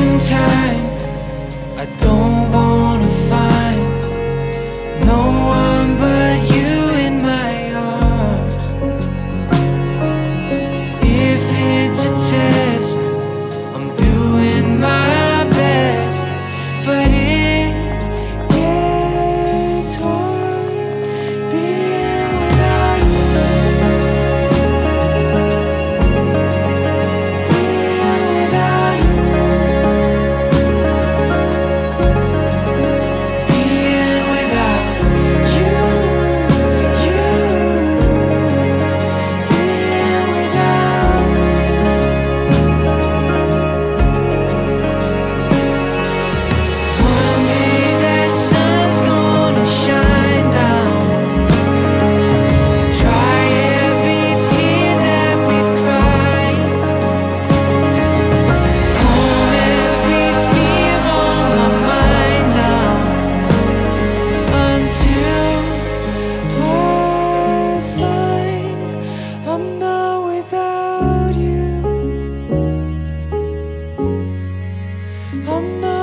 some time. I don't No. know